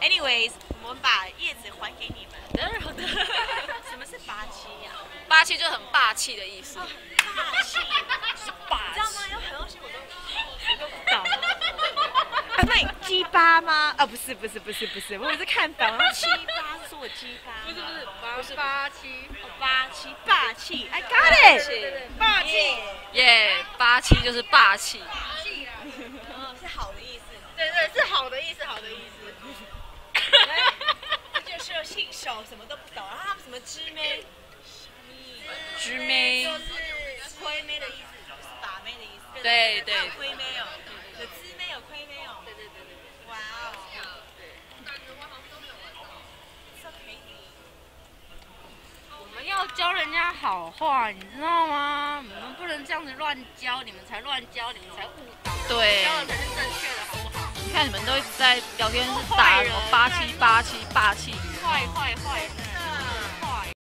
Anyways，我们把叶子还给你们。好的。什么是八七呀？八七就是很霸气的意思。霸气是霸 你知道吗？有很多东西我都我都不懂。啊，对，鸡巴吗？啊，不是，不是，不是，不是，我也是看懂。七八是说我鸡巴。不是不是，不是八七。哦，八七，霸气。I got it。霸气。耶，八七就是霸气。信手，什么都不懂。然后他们什么知妹？知妹。就是亏妹的意思，就是把妹的意思。对对。亏妹哦，有知妹有亏妹哦。对对对对。哇哦。我们要教人家好话，你知道吗？我们不能这样子乱教，你们才乱教，你们才误导。对。看你们都一直在聊天，是打什么八七八七霸气，坏坏坏。